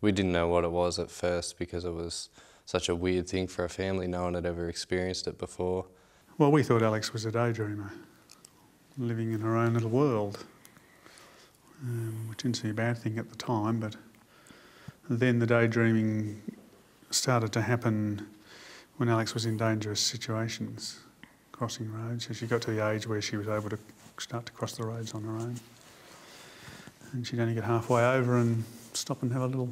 We didn't know what it was at first because it was such a weird thing for a family. No one had ever experienced it before. Well, we thought Alex was a daydreamer, living in her own little world, um, which didn't seem a bad thing at the time, but then the daydreaming started to happen when Alex was in dangerous situations, crossing roads. So she got to the age where she was able to start to cross the roads on her own. And she'd only get halfway over and stop and have a little,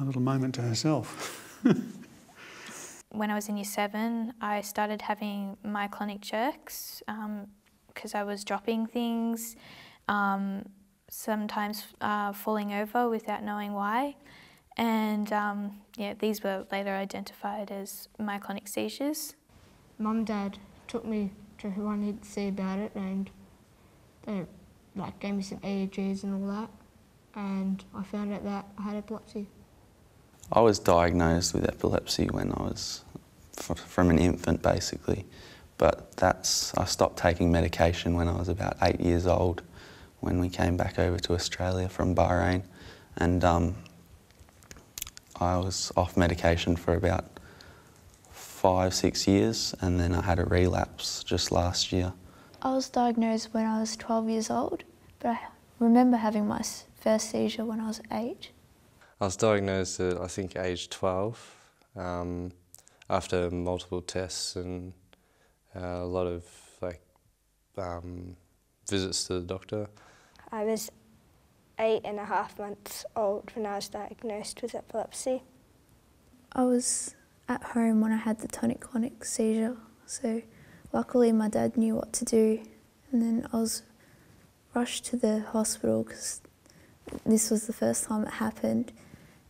a little moment to herself. when I was in year seven, I started having myoclonic jerks because um, I was dropping things, um, sometimes uh, falling over without knowing why. And um, yeah, these were later identified as myoclonic seizures. Mum Dad took me to who I needed to see about it and they like gave me some EEGs and all that and I found out that I had epilepsy. I was diagnosed with epilepsy when I was from an infant basically but that's I stopped taking medication when I was about eight years old when we came back over to Australia from Bahrain and um, I was off medication for about five, six years and then I had a relapse just last year. I was diagnosed when I was 12 years old, but I remember having my first seizure when I was eight. I was diagnosed at, I think, age 12 um, after multiple tests and uh, a lot of like um, visits to the doctor. I was eight and a half months old when I was diagnosed with epilepsy. I was at home when I had the tonic-clonic seizure, so luckily my dad knew what to do and then I was rushed to the hospital because this was the first time it happened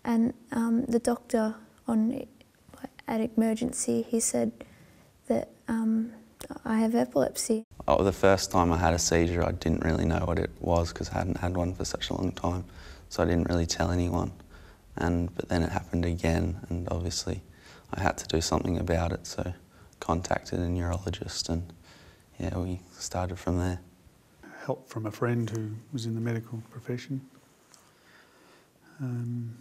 and um, the doctor on at emergency he said that um, I have epilepsy. Oh, the first time I had a seizure, I didn't really know what it was because I hadn't had one for such a long time, so I didn't really tell anyone. And but then it happened again, and obviously I had to do something about it, so contacted a neurologist, and yeah, we started from there. Help from a friend who was in the medical profession, um,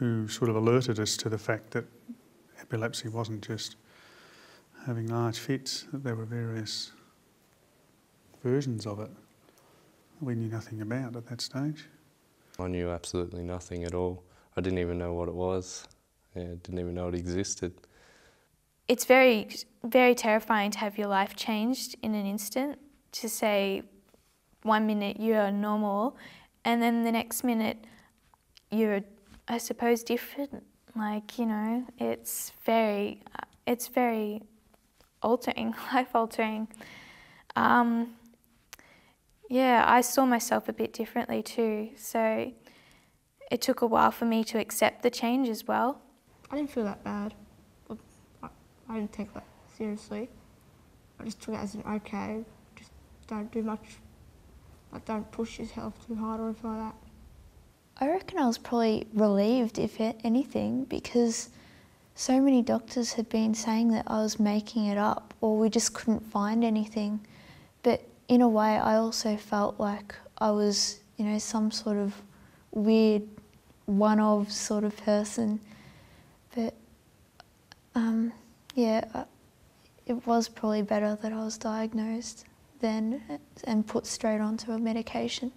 who sort of alerted us to the fact that epilepsy wasn't just having large fits, that there were various versions of it we knew nothing about at that stage. I knew absolutely nothing at all. I didn't even know what it was. Yeah, didn't even know it existed. It's very, very terrifying to have your life changed in an instant. To say one minute you're normal and then the next minute you're, I suppose, different. Like, you know, it's very, it's very altering, life altering. Um, yeah, I saw myself a bit differently too. So it took a while for me to accept the change as well. I didn't feel that bad. I didn't take that seriously. I just took it as an okay, just don't do much, like don't push yourself too hard or anything like that. I reckon I was probably relieved, if anything, because so many doctors had been saying that I was making it up or we just couldn't find anything. But in a way, I also felt like I was, you know, some sort of weird one of sort of person. But um, yeah, uh, it was probably better that I was diagnosed then and put straight onto a medication.